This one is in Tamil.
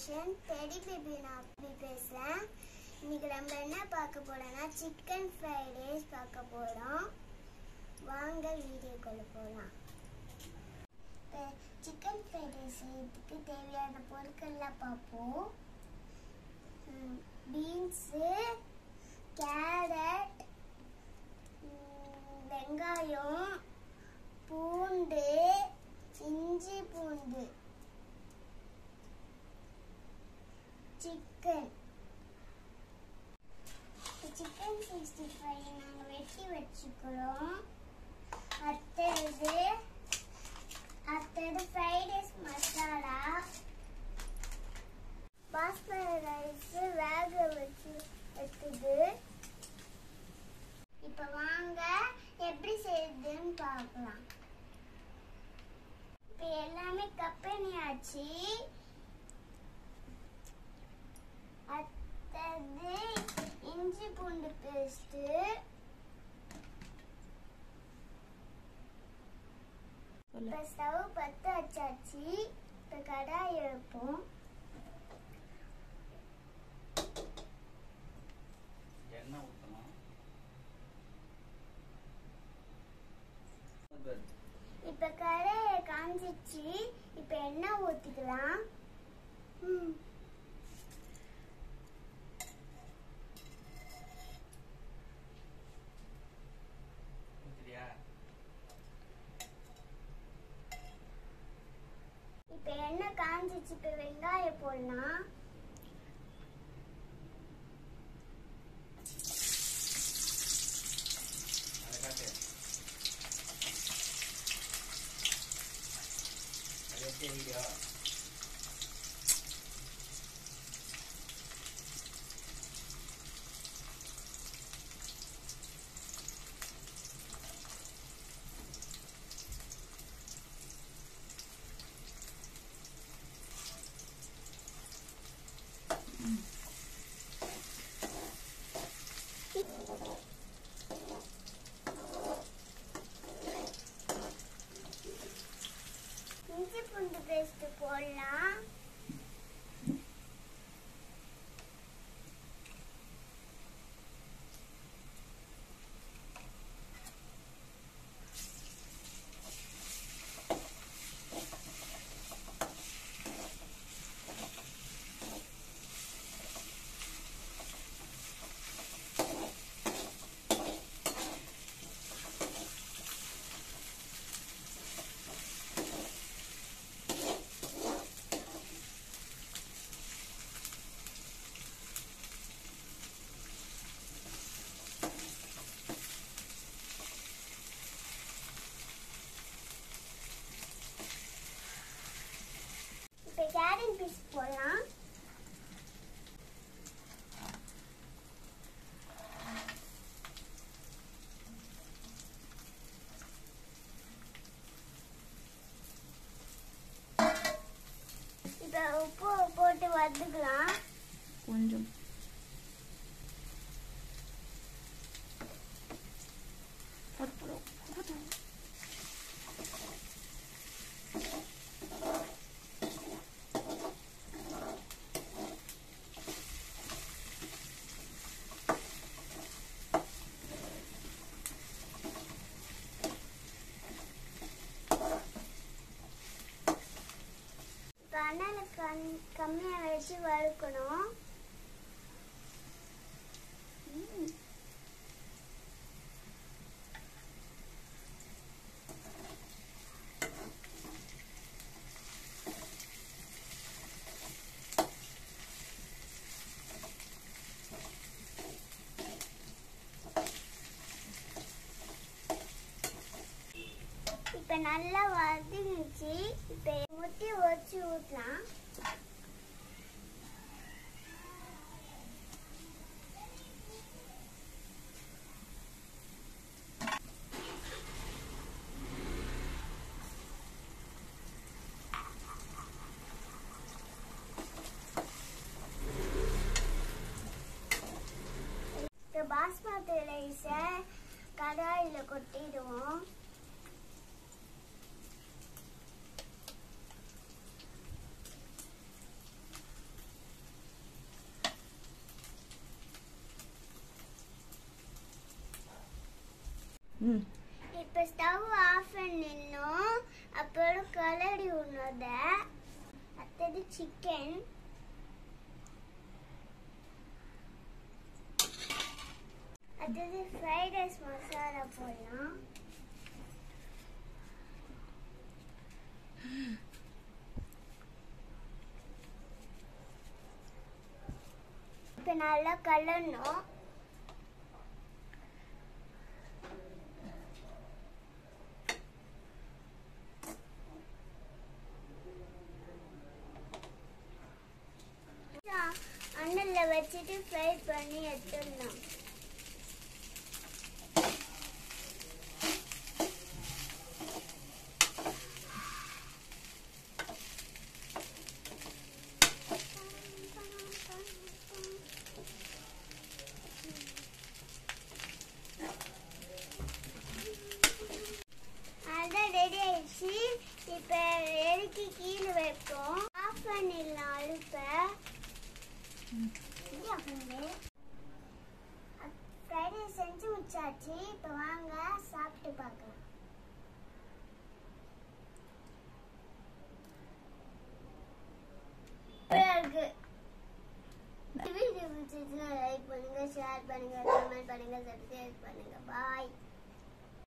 பேபி நான் பேசுகிறேன் பேசுறேன். இன்னைக்கு நம்ம என்ன பார்க்க போறோம்னா சிக்கன் ஃப்ரைட் ரைஸ் பார்க்க போறோம். வாங்க வீடியோக்குள்ளே போகலாம் இப்போ சிக்கன் ஃப்ரைட் ரைஸ் இதுக்கு தேவையான பொருட்கள்லாம் பார்ப்போம். பீன்ஸு கேரட் வெங்காயம் பூண்டு இஞ்சி பூண்டு சிக்கன் சிக்கன் சிக்ஸ்டி ஃபைவ் நாங்கள் வெட்டி வச்சுக்கிறோம் அடுத்தது அடுத்தது fried rice masala basmati rice வேக வச்சு எடுத்துது இப்போ வாங்க எப்படி செய்யுதுன்னு பார்க்கலாம். இப்போ எல்லாமே கப்பனி ஆச்சு அடுத்தது இஞ்சி பூண்டு பேஸ்ட்டு இப்போ ஸ்டவ் பற்ற வச்சாச்சு. இப்போ கடாய் வைப்போம். எண்ணெய் வெங்காயம் போடலாம். அதை காட்டு அது எப்படி வீடியோ இஞ்சி பூண்டு பேஸ்ட் போடலாம் இப்போ கேரட் பீஸ் போடலாம் இப்போ உப்பு போட்டு வதக்கலாம். கொஞ்சம். கம்மியாக வச்சு வறுக்கணும். இப்போ நல்லா வதங்கிச்சு இப்போ முட்டி உடச்சி ஊற்றலாம் ரைஸை கடாயில் கொட்டிடுவோம். இப்போ ஸ்டவ் ஆஃப் பண்ணிடணும் அப்புறம் கலடி உணதை அடுத்தது சிக்கன் அடுத்தது ஃப்ரைட் ரைஸ் மசாலா போடலாம். இப்போ நல்லா கலரணும். அண்ணல்ல வச்சுட்டு ஃப்ரை பண்ணி எடுத்துடணும் ஃப்ரைட் செஞ்சு முடிச்சாச்சு இப்போ வாங்க சாப்பிட்டு பார்க்கலாம் சூப்பரா இருக்கு வீடியோ பிடிச்சிருச்சுன்னா லைக் பண்ணுங்க ஷேர் பண்ணுங்க கமெண்ட் பண்ணுங்க சப்ஸ்கிரைப் பண்ணுங்க பாய்